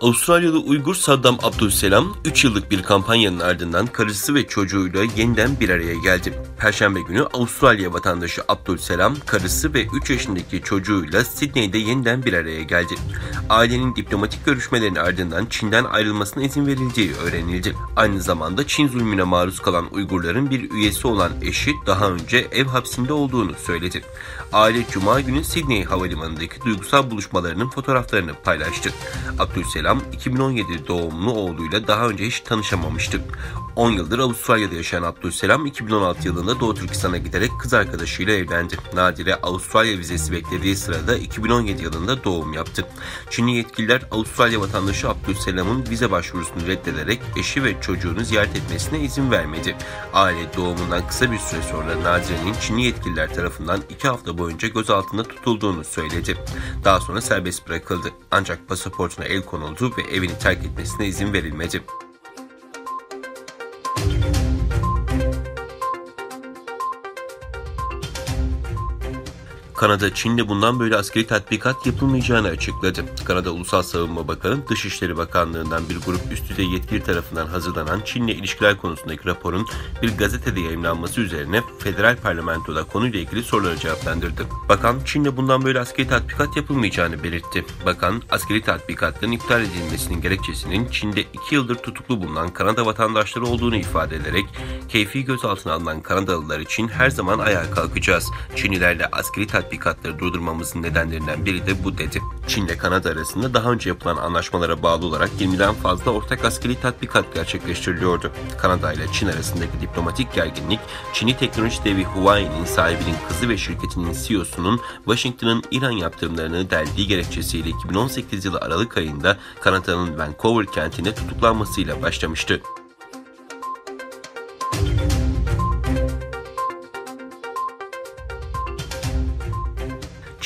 Avustralyalı Uygur Saddam Abdülselam 3 yıllık bir kampanyanın ardından karısı ve çocuğuyla yeniden bir araya geldi. Perşembe günü Avustralya vatandaşı Abdülselam karısı ve 3 yaşındaki çocuğuyla Sydney'de yeniden bir araya geldi. Ailenin diplomatik görüşmelerin ardından Çin'den ayrılmasına izin verildiği öğrenildi. Aynı zamanda Çin zulmüne maruz kalan Uygurların bir üyesi olan eşi daha önce ev hapsinde olduğunu söyledi. Aile Cuma günü Sydney Havalimanı'ndaki duygusal buluşmalarının fotoğraflarını paylaştı. Abdülselam Selam 2017 doğumlu oğluyla daha önce hiç tanışamamıştı. 10 yıldır Avustralya'da yaşayan Abdülselam 2016 yılında Doğu Türkistan'a giderek kız arkadaşıyla evlendi. Nadire Avustralya vizesi beklediği sırada 2017 yılında doğum yaptı. Çinli yetkililer Avustralya vatandaşı Abdülselam'ın vize başvurusunu reddederek eşi ve çocuğunu ziyaret etmesine izin vermedi. Aile doğumundan kısa bir süre sonra Nadire'nin Çinli yetkililer tarafından 2 hafta boyunca gözaltında tutulduğunu söyledi. Daha sonra serbest bırakıldı. Ancak pasaportuna el konuldu ve evini terk etmesine izin verilmedi. Kanada, Çin'de bundan böyle askeri tatbikat yapılmayacağını açıkladı. Kanada Ulusal Savunma Bakanı, Dışişleri Bakanlığı'ndan bir grup üst düzey yetkili tarafından hazırlanan Çin'le ilişkiler konusundaki raporun bir gazetede yayınlanması üzerine federal parlamentoda konuyla ilgili soruları cevaplandırdı. Bakan, Çin'de bundan böyle askeri tatbikat yapılmayacağını belirtti. Bakan, askeri tatbikatların iptal edilmesinin gerekçesinin Çin'de iki yıldır tutuklu bulunan Kanada vatandaşları olduğunu ifade ederek, keyfi gözaltına alınan Kanadalılar için her zaman ayağa kalkacağız. Çinlilerle askeri tatbikat tatbikatları durdurmamızın nedenlerinden biri de bu dedi. Çin ile Kanada arasında daha önce yapılan anlaşmalara bağlı olarak 20'den fazla ortak askeri tatbikat gerçekleştiriliyordu. Kanada ile Çin arasındaki diplomatik gerginlik, Çin'i teknoloji devi Huawei'nin sahibinin kızı ve şirketinin CEO'sunun Washington'ın İran yaptırımlarını deldiği gerekçesiyle 2018 yılı Aralık ayında Kanada'nın Vancouver kentinde tutuklanmasıyla başlamıştı.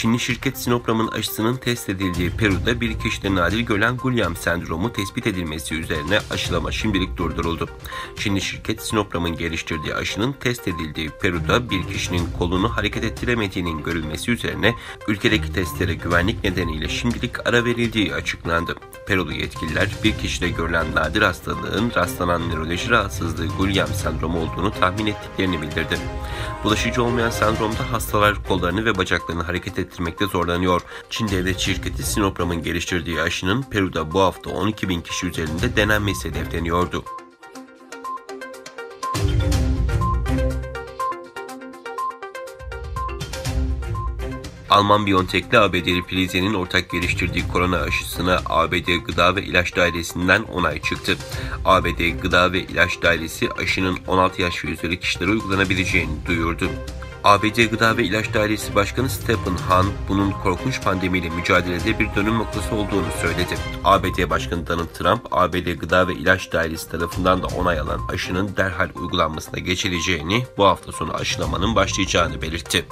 Çinli şirket Sinopharm'ın aşısının test edildiği Peru'da bir kişide nadir gölen Gulyam sendromu tespit edilmesi üzerine aşılama şimdilik durduruldu. Çinli şirket Sinopharm'ın geliştirdiği aşının test edildiği Peru'da bir kişinin kolunu hareket ettiremediğinin görülmesi üzerine ülkedeki testlere güvenlik nedeniyle şimdilik ara verildiği açıklandı. Perulu yetkililer bir kişide görülen nadir hastalığın rastlanan nöroloji rahatsızlığı Gulyam sendromu olduğunu tahmin ettiklerini bildirdi. Bulaşıcı olmayan sendromda hastalar kollarını ve bacaklarını hareket ettirmekte zorlanıyor. Çin devlet şirketi Sinopharm'ın geliştirdiği aşının Peru'da bu hafta 12 bin kişi üzerinde denenmesi hedefleniyordu. Alman Biontech'le ABD'li Pfizer'in ortak geliştirdiği korona aşısına ABD Gıda ve İlaç Dairesi'nden onay çıktı. ABD Gıda ve İlaç Dairesi aşının 16 yaş ve üzeri kişilere uygulanabileceğini duyurdu. ABD Gıda ve İlaç Dairesi Başkanı Stephen Hahn bunun korkunç pandemiyle mücadelede bir dönüm noktası olduğunu söyledi. ABD Başkanı Donald Trump, ABD Gıda ve İlaç Dairesi tarafından da onay alan aşının derhal uygulanmasına geçileceğini, bu hafta sonu aşılamanın başlayacağını belirtti.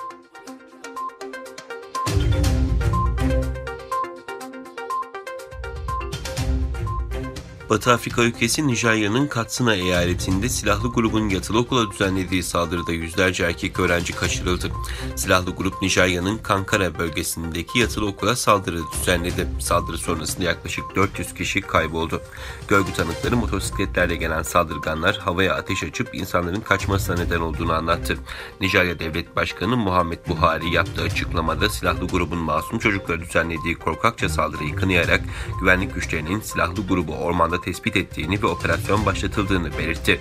Batı Afrika ülkesi Nijerya'nın Katsina eyaletinde silahlı grubun yatılı okula düzenlediği saldırıda yüzlerce erkek öğrenci kaçırıldı. Silahlı grup Nijerya'nın Kankara bölgesindeki yatılı okula saldırı düzenledi. Saldırı sonrasında yaklaşık 400 kişi kayboldu. Görgü tanıkları motosikletlerle gelen saldırganlar havaya ateş açıp insanların kaçmasına neden olduğunu anlattı. Nijerya Devlet Başkanı Muhammed Buhari yaptığı açıklamada silahlı grubun masum çocuklara düzenlediği korkakça saldırıyı kınayarak güvenlik güçlerinin silahlı grubu ormanda tespit ettiğini ve operasyon başlatıldığını belirtti.